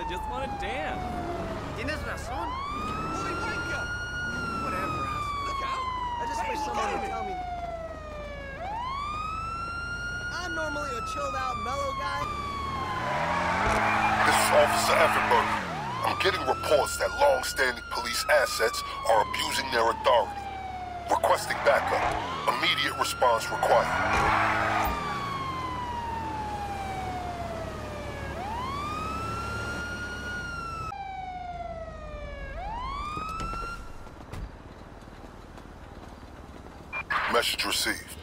Sometimes I just want to dance. Tienes razón. Boy, wake up! Whatever, ass. Look out! I just Hey, wish look someone would tell me. I'm normally a chilled out, mellow guy. This is Officer Effenberg. I'm getting reports that long-standing police assets are abusing their authority. Requesting backup. Immediate response required. Message received.